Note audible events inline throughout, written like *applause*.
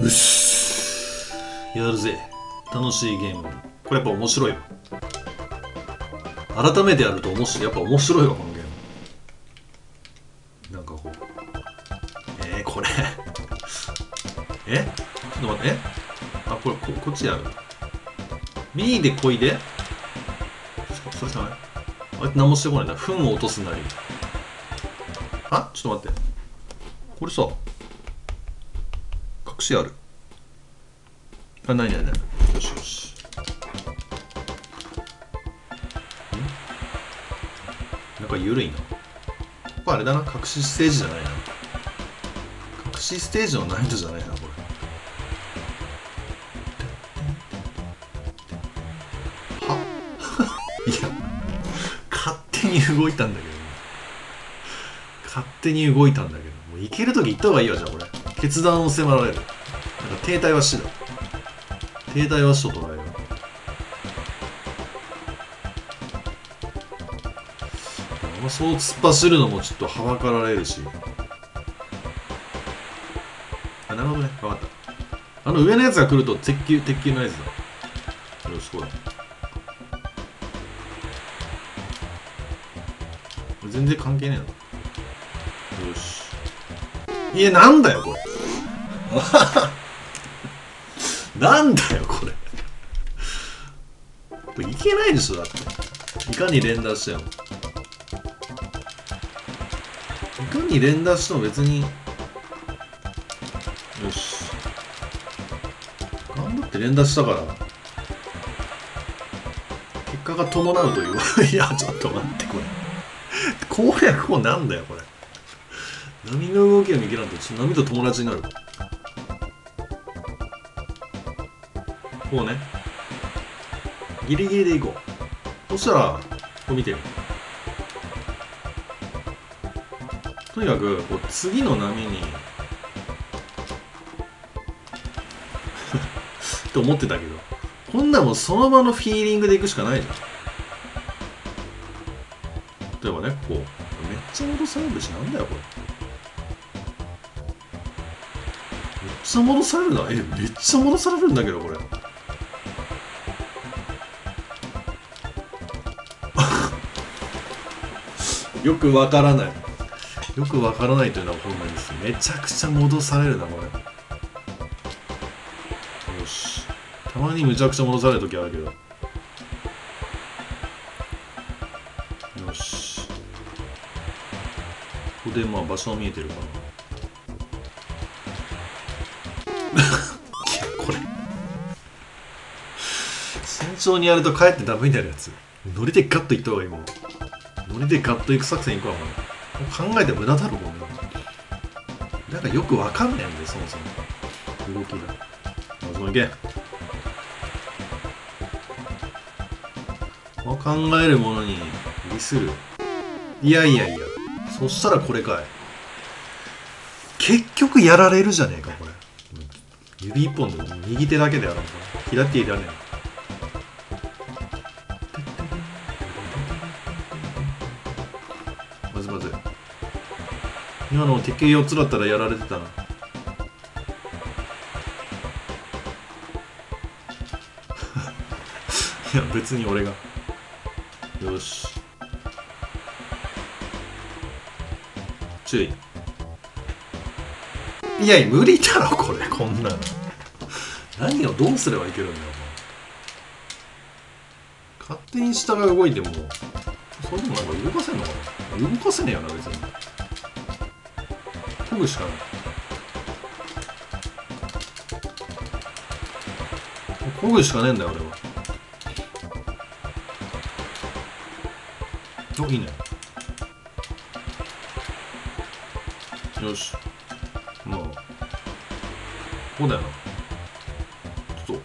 うっすやるぜ。楽しいゲーム。これやっぱ面白いわ。改めてやると面白い。やっぱ面白いわこのゲーム。なんかこう。えー、これ。え？ちょっと待って。え？あこれここっちやる？右でこいで。そそれじゃない？あれ何もしてこないな。糞を落とすなり。あ？ちょっと待って。これさ隠しある？あないないない。よしよし。ん？なんか緩いなこれあれだな。隠しステージじゃないな。隠しステージの難易度じゃないなこれ。は *laughs* いや勝手に動いたんだけど。勝手に動いたんだけど。もう行ける時行った方がいいわじゃあこれ。決断を迫られる停滞はしだ停滞はしと捉えるそう突っ走るのもちょっとはばかられるし。あなるほどね。分かった。あの上のやつが来ると鉄球鉄球のやつだ。よしこうだ。全然関係ねえな。よし。いやなんだよこれ。*laughs* なんだよこれ。これいけないでしょだっていかに連打してもいかに連打しても別に。よし。頑張って連打し。たから結果が伴うといういやちょっと待ってこれ。攻略法なんだよこれ。波の動きを見切らんと波と友達になるこうね。ギリギリで行こう。そしたらこう見てよ。とにかくこう次の波に *laughs* って思ってたけど。こんなもんその場のフィーリングで行くしかないじゃん。例えばねこうめっちゃ戻されるしなんだよこれ。めっちゃ戻されるなえめっちゃ戻されるんだけどこれ。よくわからない。よくわからないというのは本なんですめちゃくちゃ戻されるなこれ。よし。たまにむちゃくちゃ戻される時あるけど。よし。ここでまあ場所は見えてるかな。*laughs* いやこれ。慎重にやるとかえってダメになるやつ。ノリでガッといった方がいいもん。ノリでガッといく作戦いくわもう考えて無駄だろこんなのだかよくわかんな。いんだよそもそも動きがまずもいけまあ考えるものに利する。いやいやいやそしたらこれかい。結局やられるじゃねえかこれ、指一本で右手だけでやるのか左手いらねえ今の敵4つだったらやられてたな。*laughs* いや別に俺が。よし。注意。いや無理だろこれ。こんなの。何をどうすればいけるんだよ勝手に下が動いてもそれでもなんか動かせんのかな。動かせねえよな別に漕ぐしかない漕ぐしかねえんだよ俺は。おいいねよし。まあこうだよ。なちょっと。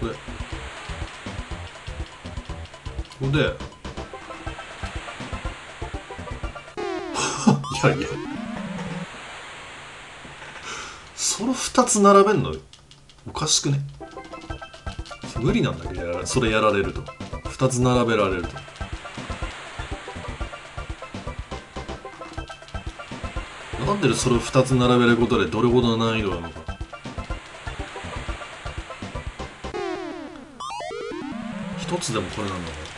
これここで。*laughs* いやいや。の2つ並べるのおかしくね？無理なんだけどそれやられると。2つ並べられると。なんでそれを2つ並べることでどれほどの難易度なのか。1つでもこれなんだろう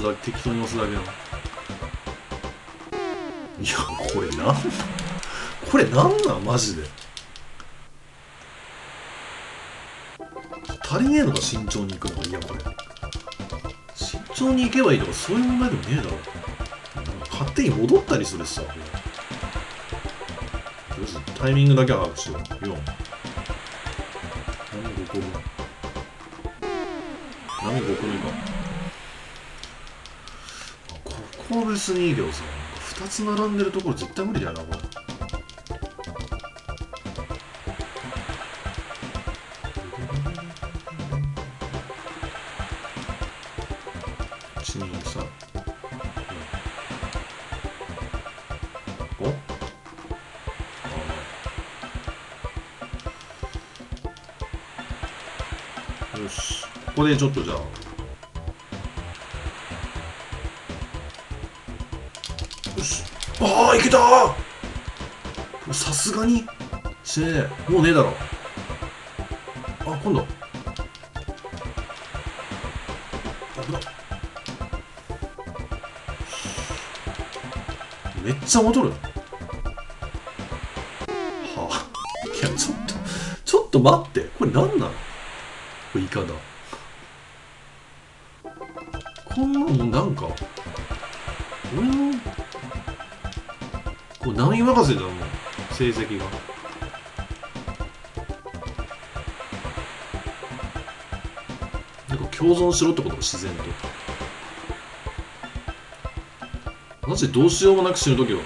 すだけ適当に押すだけの。いやこれなんこれなんなんマジで。足りねえのか慎重に行くのがいやこれ。慎重に行けばいいとかそういう問題でもねえだろ。勝手に戻ったりするしさこれ。とりあえずタイミングだけは把握しよう。4波5個分波5個分かここは別にいいけどさ2つ並んでるところ絶対無理だよなこれ。よし。ここでちょっとじゃあ。ああいけた。さすがに？しねえもうねえだろ。あ今度。危なめっちゃ戻る。はあいやちょっとちょっと待って。これ何なの？これイカだ。こんなのなんか。俺のこう波任せだもん成績が。なんか共存しろってこと？自然と。マジでどうしようもなく死ぬ時は。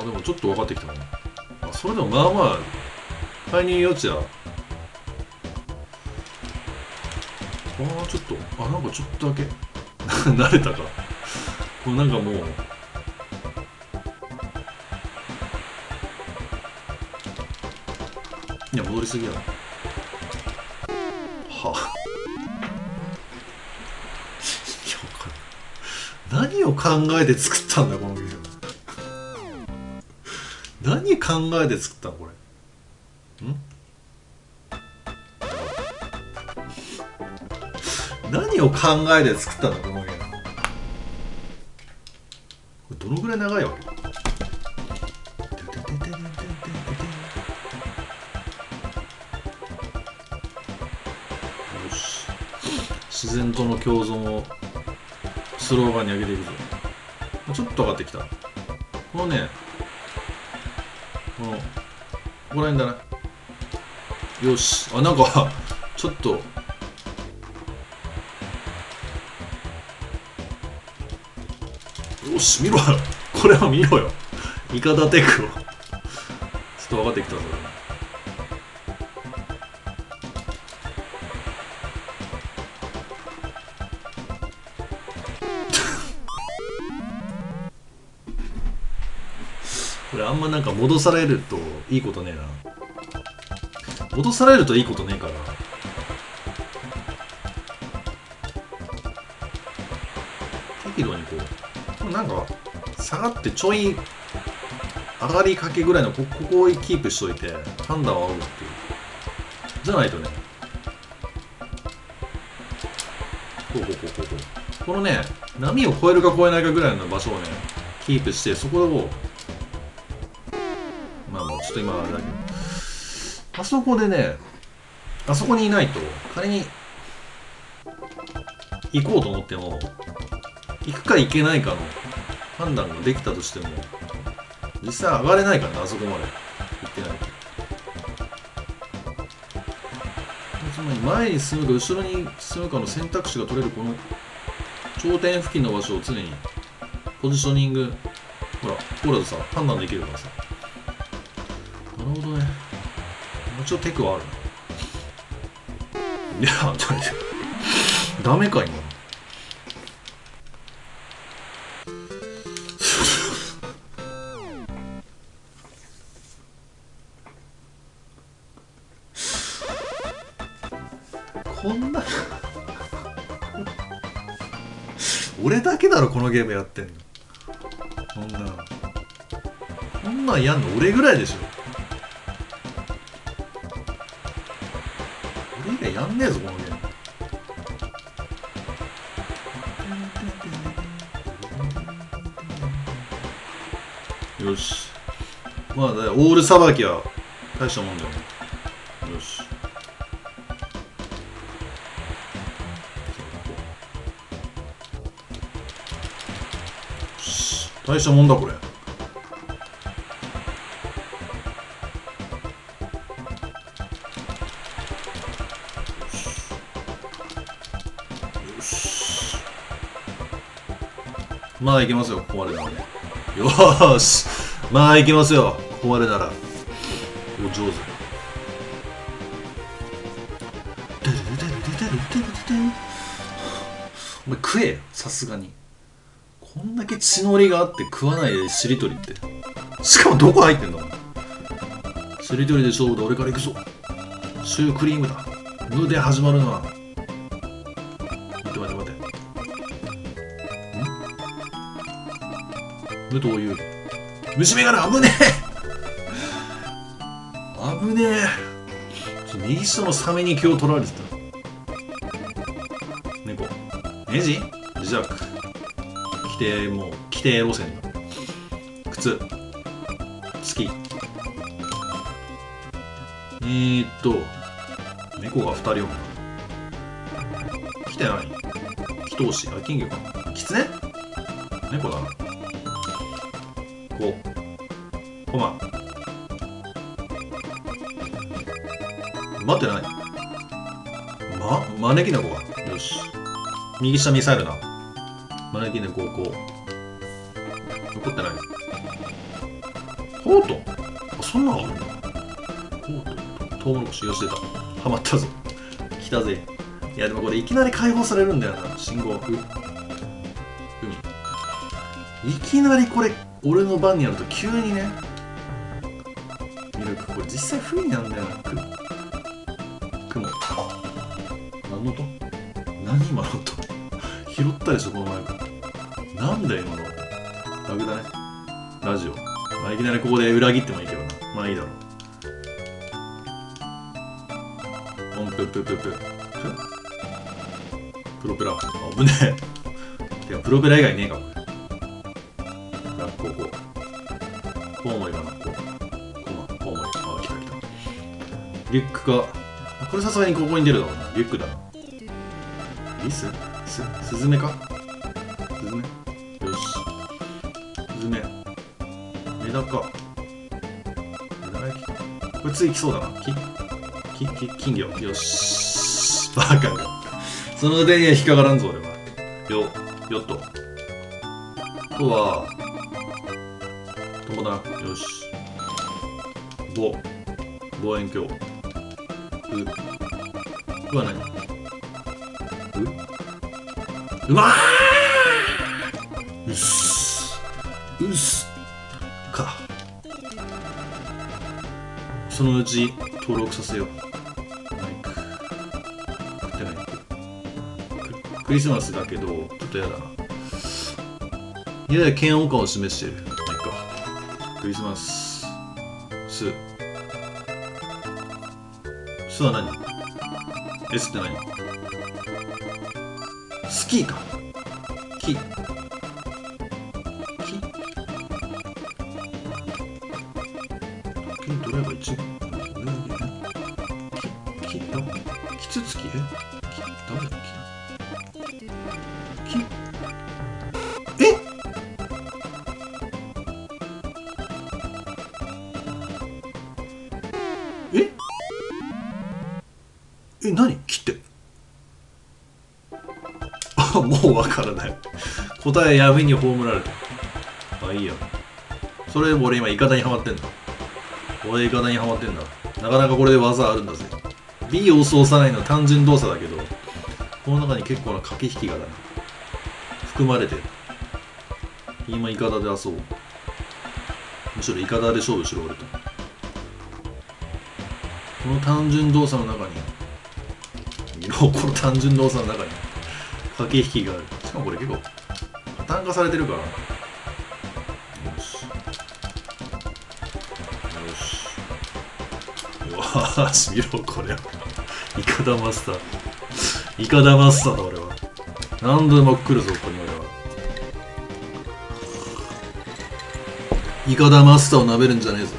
あでもちょっと分かってきたな。あそれでもまあまあ介入余地は。ああちょっと。あなんかちょっとだけ。*laughs* 慣れたか。これなんかもういや戻りすぎやなはあ。何を考えて作ったんだこのゲーム。何考えて作ったのこれ。ん？何を考えて作ったんだこのゲーム。これどのぐらい長いわけ？自然との共存をスローガンに上げていくぞ。ちょっと上がってきた。このねこのここら辺だなよし。あなんか *laughs* ちょっと。よし見ろ。*laughs* これは見ろよ。イカダテクを。ちょっと分かってきたぞ。なんか戻されるといいことねえな。戻されるといいことねえから。適度にこう。なんか下がってちょい上がりかけぐらいのここをキープしといて判断を仰ぐっていう。じゃないとね。こうこうこうこうこう。このね波を超えるか超えないかぐらいの場所をねキープしてそこをと今あれだけどあそこでねあそこにいないと仮に行こうと思っても行くか行けないかの判断ができたとしても実際上がれないからなあそこまで。行ってないと。つまり前に進むか後ろに進むかの選択肢が取れるこの頂点付近の場所を常にポジショニングほらこれだとさ判断できるからさ。もうちょっとテクはあるいやダメか今。ここんな俺だけだろこのゲームやってんの。こんなこんなんやんの俺ぐらいでしょ。んねえぞこのゲーム。よし。まあねオールさばきは大したもんだよよし。よし。大したもんだこれ。まだいけますよここまでなら。ねよーし。まあいけますよここまでなら。お上手。お前食えよさすがに。こんだけ血のりがあって食わないでしりとりって。しかもどこ入ってんのしりとりで勝負だ俺から行くぞ。シュークリームだ。無で始まるな待ん無とお湯虫眼鏡危ねえ。危ねえ。ちょ右下のサメに今日取られてた。猫。ネジ？磁石規定もう規定路線。だ靴。月。えー、っと猫が2人おる来てない。祈祷師あ金魚か。キツネ猫だな。こう。コマ待ってない。ま招き猫が。よし。右下ミサイルな招き猫こう。残ってない。ホート。あそんなのあるんだホート。トウモロコシよし出た。ハマったぞ。来たぜ。いやでもこれいきなり解放されるんだよな。信号う海いきなりこれ俺の番になると急にねミルクこれ実際不利なんだよなく雲何の音？何今の音？拾ったでしょこのマイクなんだよ今の。音ラグだね。ラジオ。まあいきなりここで裏切ってもいいけどな。まあいいだろう。音プププププロペラ。あ危ねえ。てかプロペラ以外ねえかこリュックか。これさすがにここに出るだろうなリュックだ。リス？ススズメか？スズメ？よし。スズメ。メダカ。メダカ焼きこれ次来そうだな。ききき金魚。よし。バカかその腕には引っかからんぞ俺は。よよっと。とは友だよし。棒。望遠鏡。ううは何ううまー！うっす。うっす。か。そのうち登録させよう。マイク。買ってないククリスマスだけどちょっとやだ。なやや嫌悪感を示してる。まあいっかクリスマス。ススは何？?S って何スキーか。キキキドライバー1上にキキだキツツキえ答えは闇に葬られた。あいいやそれでも俺今イカダにハマってんだ俺イカダにハマってんだ。なかなかこれで技あるんだぜ。B を押す押さないのは単純動作だけどこの中に結構な駆け引きがだな含まれてる。今イカダで遊ぼう。むしろイカダで勝負しろ俺と。この単純動作の中に *laughs* この単純動作の中に駆け引きがある。しかもこれ結構単化されてるから。よし。よし。うわーし見ろこれ。イカダマスター。イカダマスターだ俺は。何度でも来るぞここに俺は。イカダマスターを舐めるんじゃねえぞ。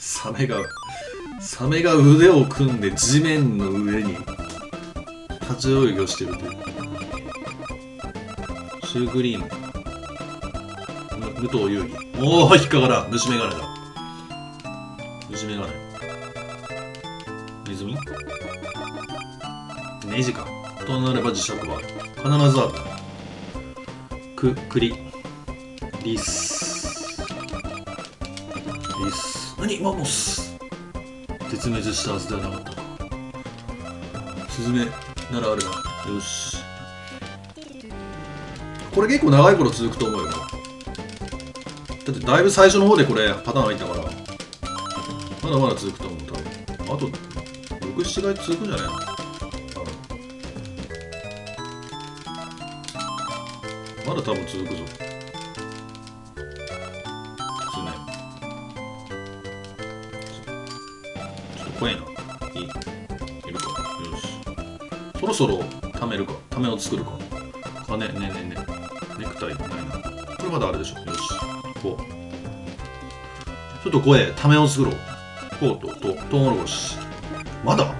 サメがサメが腕を組んで地面の上に立ち泳ぎをしてるという。シュークリーム。武藤遊戯。おお引っかから虫眼鏡だ。虫眼鏡。ネズミ？ネジか。となれば磁石は。必ずある。く栗。リス。リス。何？マモス。絶滅したはずではなかった。スズメならあるな。よし。これ結構長い頃続くと思うよ。だってだいぶ最初の方でこれパターン入ったから。まだまだ続くと思う多分。あと67回続くんじゃないの？多分。まだ多分続くぞ。怖いな。いい。いるか。よし。そろそろ貯めるか。貯めを作るか。金、ね。えね。ね。ネクタイないな。これまだあれでしょ。よし。こう。ちょっと怖え。貯めを作ろう。こうと、と、トウモロコシ。まだ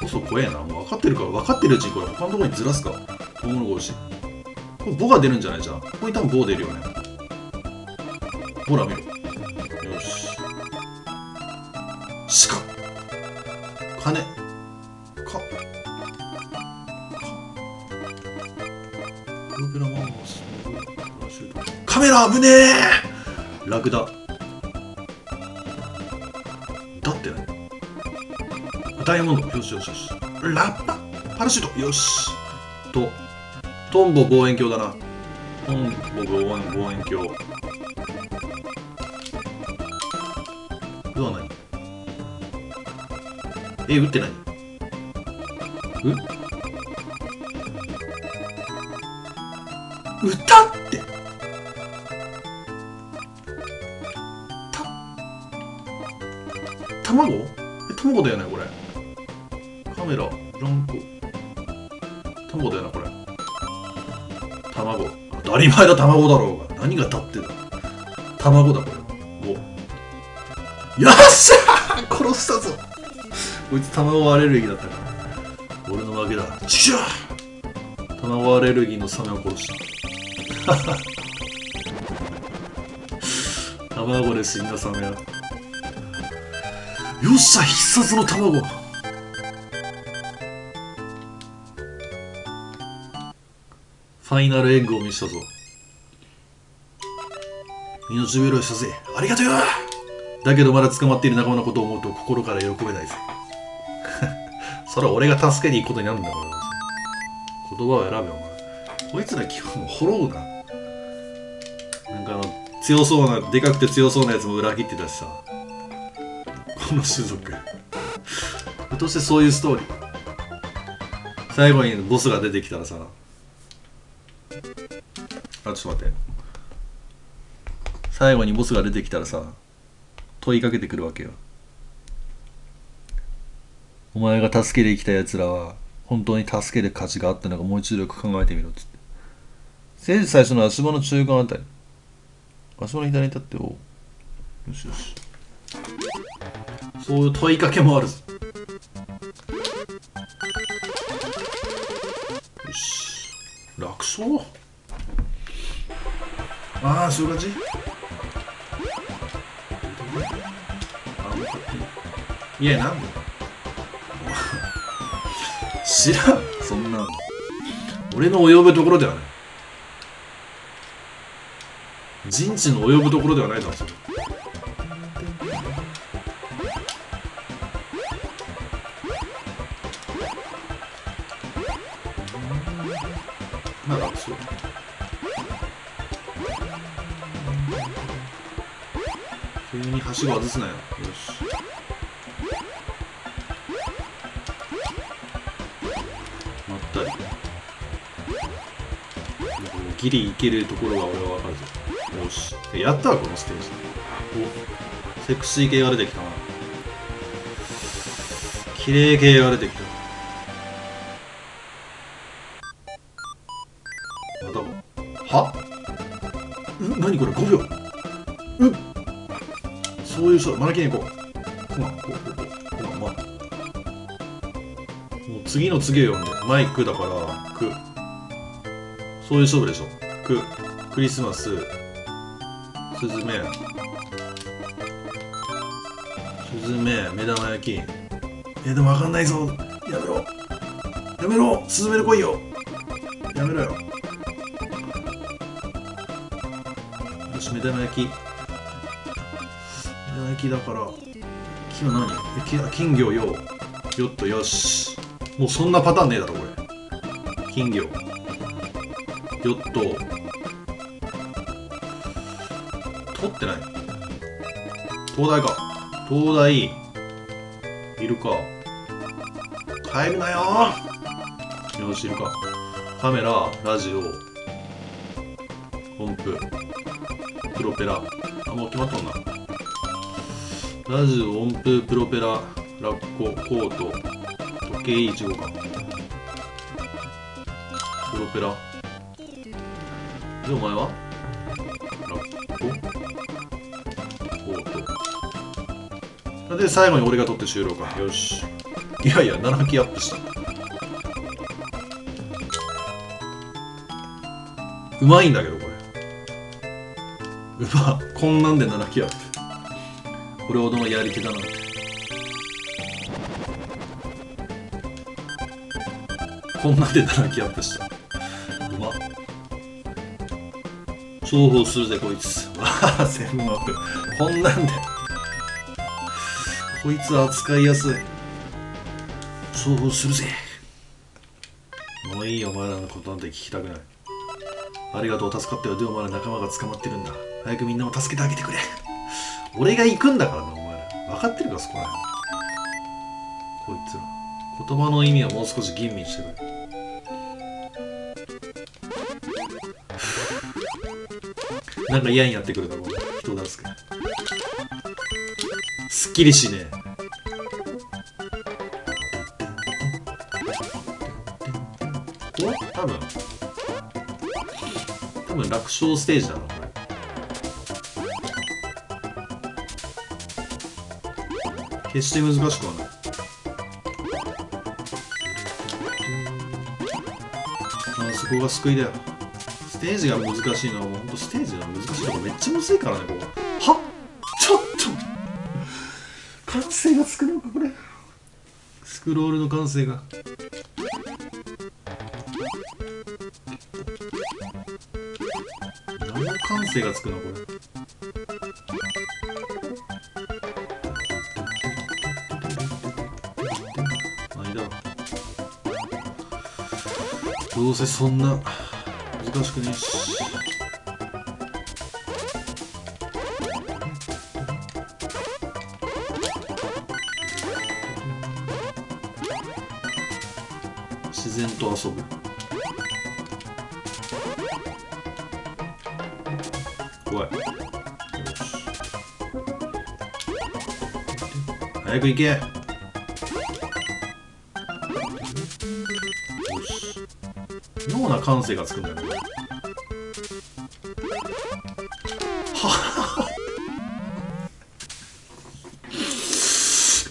そうそ怖えな。もう分かってるから、分かってるうちにこれ他のところにずらすか。トウモロコシ。これ棒が出るんじゃないじゃん。ここに多分棒出るよね。ほら見ろ。トカメラ危ねえ。ラクダ。だって。ねダイヤモンドよしよしよし。ラッパ？パラシュート。よし。と。トンボ望遠鏡だな。トンボ望遠望遠鏡。うわ何？え、打ってない？う歌っ卵？え、卵だよね、これ。カメラ、ブランコ。卵だよな、これ。卵。当たり前だ、卵だろうが。何が立ってんだ。卵だ、これ。お。よっしゃ殺したぞこいつ卵アレルギーだったから俺の負けだチクショー卵アレルギーのサメを殺した卵で死んだサメはよっしゃ必殺の卵。ファイナルエッグを見せたぞ。命拾いしたぜ。ありがとうよ。だけどまだ捕まっている仲間のことを思うと心から喜べないぜ。*laughs* それは俺が助けに行くことになるんだから。言葉を選べお前。こいつら基本ほろうな。なんかあの強そうなでかくて強そうなやつも裏切ってたしさ。この種族。ひょっとしてそういうストーリー。最後にボスが出てきたらさ。あちょっと待って。最後にボスが出てきたらさ。問いかけてくるわけよ。お前が助けできた奴らは本当に助ける価値があったのかもう一度よく考えてみろっつって。せいぜい最初の足場の中間あたり。足場の左に立っておう。よしよし。そういう問いかけもある。ぞよし。楽勝ああそういう感じ？いやなんで？知らん。そんなの。俺の及ぶところではない。人知の及ぶところではないだろそれはしご外すなよよし。まったり。ギリいけるところは俺は分かるぞ。よし。やったわこのステージ。お。セクシー系が出てきたな。綺麗系が出てきたそういう人マナキに行こうこまこうこうこうこまもう次の次を読んでマイクだからくそういう勝負でしょ。くクリスマス。スズメ。スズメ。目玉焼き。えでも分かんないぞ。やめろ。やめろ。スズメで来いよ。やめろよ。よし目玉焼き。目玉焼きだから。金は何？え金魚よよっとよし。もうそんなパターンねえだろこれ。金魚。よっと取ってない。東大か。東大いるか。帰るなよ。よしいるか。カメララジオ。音符プロペラ。あもう決まっとんな。ラジオ音符プロペララッココート時計1号かプロペラ。でお前はラッココート。で最後に俺が取って終了かよし。いやいや7機アップした。うまいんだけどこれ。うまこんなんで7機アップ。これほどのやり手だな。こんなんで7機アップし。たうまっ。重宝するぜこいつ。わあセブンアップこんなんで。こいつ扱いやすい。重宝するぜ。もういいよお前らのことなんて聞きたくない。ありがとう助かったよ。でもまだ仲間が捕まってるんだ。早くみんなを助けてあげてくれ俺が行くんだからなお前ら。分かってるかそこら辺。こいつら。言葉の意味はもう少し吟味してくれ。*laughs* なんか嫌にやってくるだろう人助け。すっきりしねえ。お？多分。多分楽勝ステージだな決して難しくはない。あそこが救いだよ。ステージが難しいのはもうほんとステージが難しいとこめっちゃむずいからねここ。はっ！ちょっと！完成がつくのかこれスクロールの完成が。何の完成がつくのこれ。どうせそんな難しくねえし。自然と遊ぶ。怖い。早く行け。妙な感性がつくんだよね。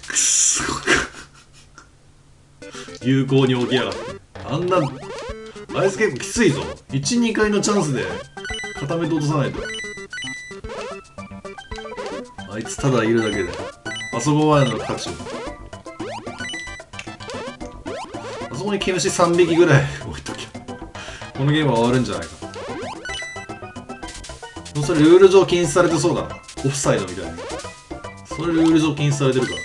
くそ有効に起きやがって。あんなあいつ結構きついぞ。12回のチャンスで固めて落とさないと。あいつただいるだけで。あそこまでの価値をあそこに毛虫3匹ぐらい。このゲームは終わるんじゃないかもうそれルール上禁止されてそうだな。オフサイドみたいに。それルール上禁止されてるから。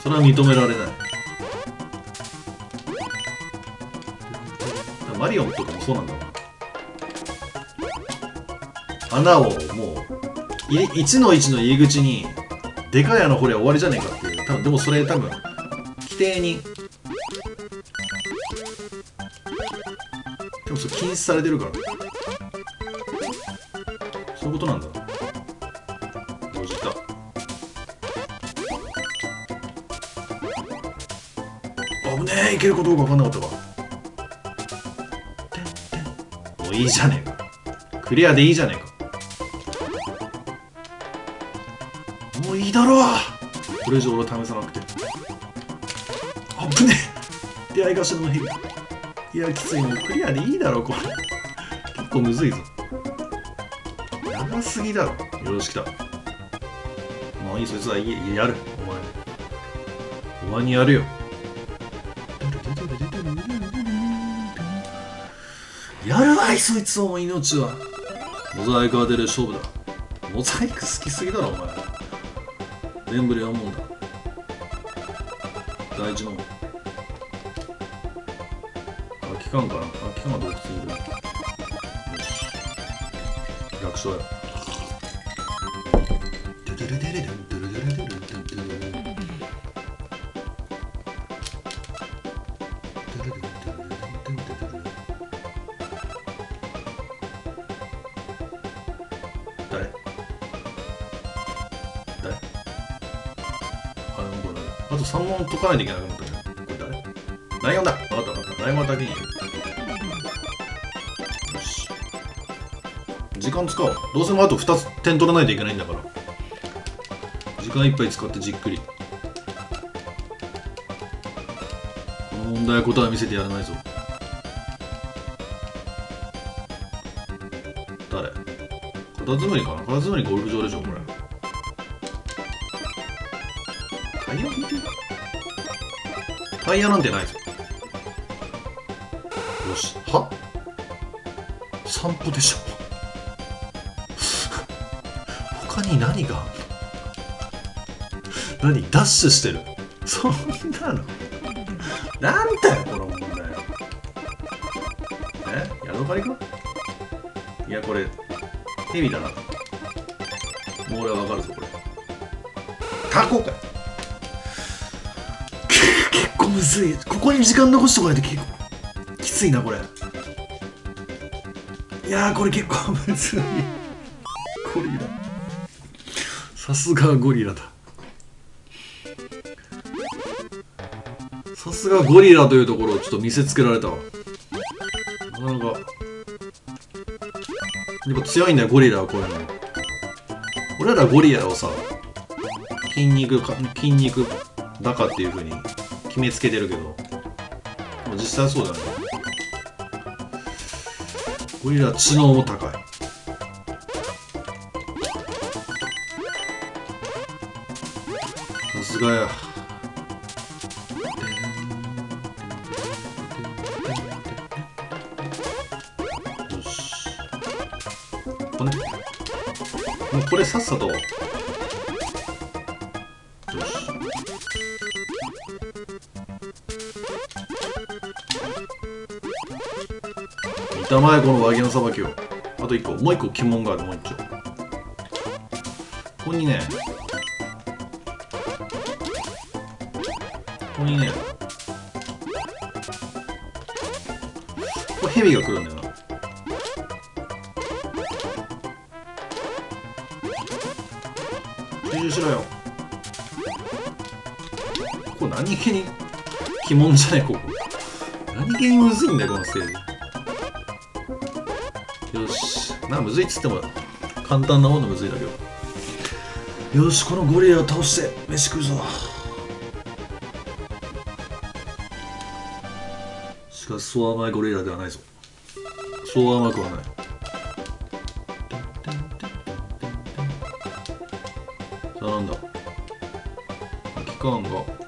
それは認められない。マリオンとかもそうなんだろうな穴をもう1の1の入り口にでかい穴掘りゃ終わりじゃねえかっていう。多分でもそれ多分規定に禁止されてるから。そういうことなんだ。閉じた。危ねえ。いけるかどうか分かんなかったかもういいじゃねえか。クリアでいいじゃねえか。もういいだろう。これ以上俺試さなくて。危ねえ。出会い頭のヘビいや、きつい。もうクリアでいいだろ、これ。結構むずいぞ。長すぎだろ。よろしくだ。まあいい、そいつは、いやる。お前。お前にやるよ。やるわい、そいつお前、命は。モザイク当出る勝負だ。モザイク好きすぎだろ、お前。全部で4問だ。大事なもん。違んかなあっちの洞窟にいる楽勝やあと3問解かないといけなくなったじゃん。これ誰？ライオンだ？分かった分かった。ライオンはだにいる時間使おう。どうせもあと2つ点取らないといけないんだから。時間いっぱい使ってじっくり。この問題は答えを見せてやらないぞ。誰？カタツムリかな？カタツムリゴルフ場でしょこれ。タイヤ引いてるタイヤなんてないぞ。よし。は？散歩でしょ。何が？何？ダッシュしてる。そんなの。なんだよこの問題え？ヤドカリか？いやこれヘビだな。もう俺はわかるぞこれ。タコか。結構むずい。ここに時間残しとかないと結構きついなこれ。いやこれ結構むずい。ゴリラさすがゴリラだ。さすがゴリラというところをちょっと見せつけられたわ。なかなか。やっぱ強いんだよゴリラはこういうの。俺らゴリラをさ筋肉か筋肉だかっていうふうに決めつけてるけど。実際そうだよね。ゴリラ知能も高い。これもうこれさっさと。よし。板前この和牛のさばきを。あと1個。もう1個鬼門があるもう一丁。ここにね。ここにね。これヘビが来るん気に鬼門じゃないここ。何気にむずいんだよこのステージ。よし。まあむずいっつっても簡単なものむずいだけど。よしこのゴリラを倒して飯食うぞ。しかしそう甘いゴリラではないぞ。そう甘くはない。さあなんだ。期間が。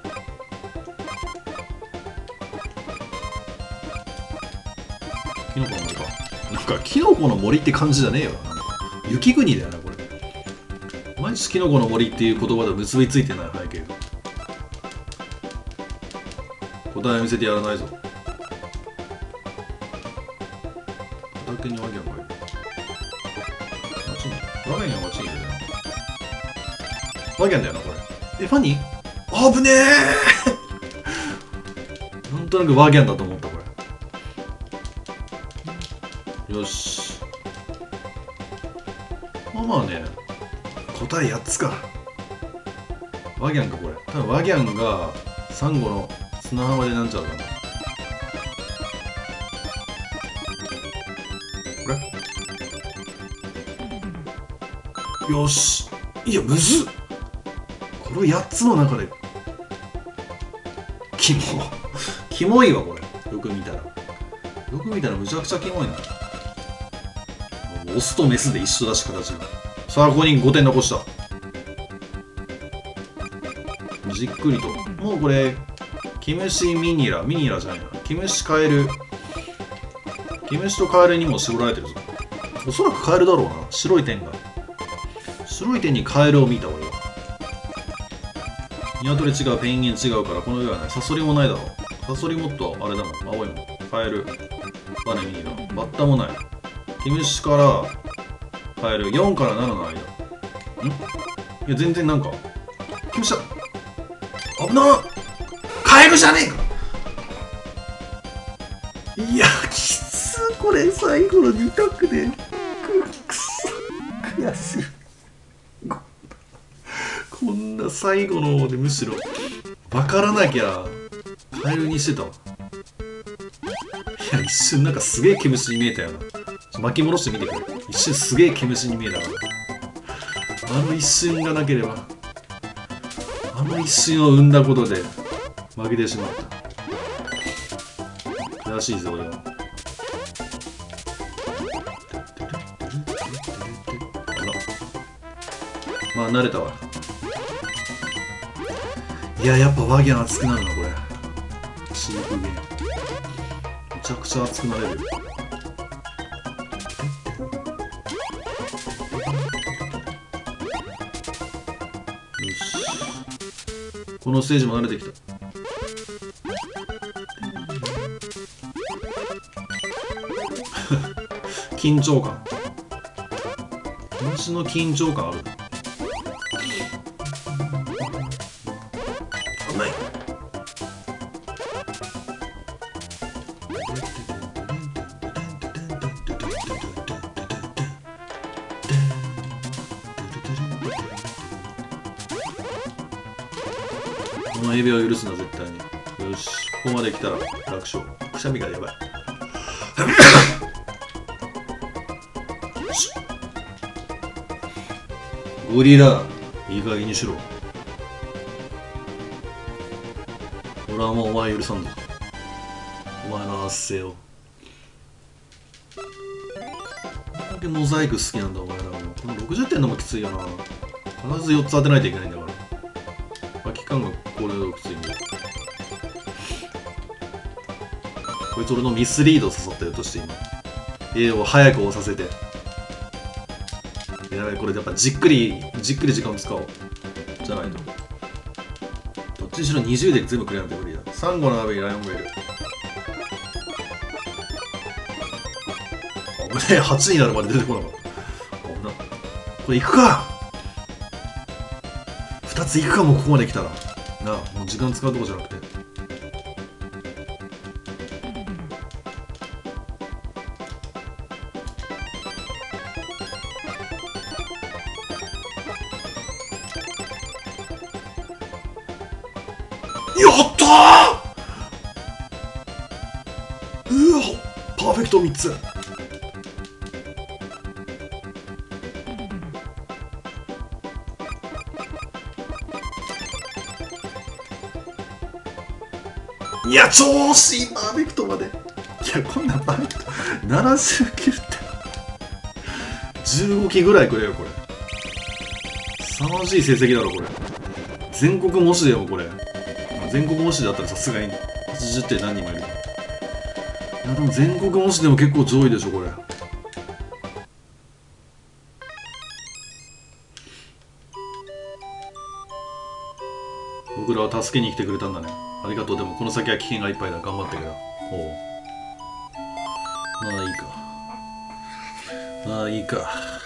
キノコの森か？なんかキノコの森って感じじゃねえよ。な雪国だよなこれ。毎日キノコの森っていう言葉で結びついてない背景が答え見せてやらないぞ。畑にワギャンがい。るあっちに画面があっちにいるねワギャンだよなこれ。えファニー？あぶねえ。*laughs* なんとなくワギャンだと答え8つか。ワギャンかこれ。多分ワギャンがサンゴの砂浜でなんちゃうかな。これ？よし。いやむずっ。これ8つの中で。キモ。キモいわこれ。よく見たら。よく見たらむちゃくちゃキモいな。オスとメスで一緒だし形が。さあここに5点残した。じっくりと。もうこれキムシミニラミニラじゃないなキムシカエル。キムシとカエルにも絞られてるぞ。おそらくカエルだろうな。白い点が。白い点にカエルを見た俺は。ニワトリ違うペンギン違うからこの上はない。サソリもないだろう。サソリもっとあれだもん。青いもん。カエルバネミニラ。バッタもない。キムシからカエル。4から7の間。ん？いや全然なんかキムシだなカエルじゃねえか。いやきつこれ最後の2択で。くくそ。悔しい。こんな最後の方でむしろ分からなきゃカエルにしてたわ。いや一瞬なんかすげえ毛虫に見えたよな。巻き戻してみてくれ。一瞬すげえ毛虫に見えたからあの一瞬がなければあの一瞬を生んだことで負けてしまった。悔しいぞ俺は。あまあ慣れたわ。いややっぱワギャン熱くなるなこれ。飼育ゲーム。めちゃくちゃ熱くなれるのステージも慣れてきた。*laughs* 緊張感。私の緊張感ある。このエビは許すな絶対に。よし。ここまで来たら楽勝。くしゃみがやばい。し。ゴリラいい加減にしろ。俺はもうお前許さんぞ。お前の発声を。だけモザイク好きなんだお前らはもこの60点のもきついよな。必ず4つ当てないといけないんだから。空き缶がこれをきついんだよこいつ俺のミスリードを誘ってるとして今。A を早く押させて。やばいこれやっぱじっくりじっくり時間を使おう。じゃないと。どっちにしろ20で全部クリアなんて無理だ。サンゴの鍋にライオンがいる危ねえ8になるまで出てこなかった。危な。これいくか。2ついくかもここまで来たら。時間使うとこじゃなくて。やったー！うわパーフェクト3つ。いや調子いパーフェクトまで。いやこんなパーフェクト70切るって。15期ぐらいくれよこれ。凄まじい成績だろこれ。全国模試だよこれ。全国模試だったらさすがに。80点何人もいる。いやでも全国模試でも結構上位でしょこれ。僕らは助けに来てくれたんだね。ありがとう。でもこの先は危険がいっぱいだ。頑張ってくれおう。まあいいか。まあいいか。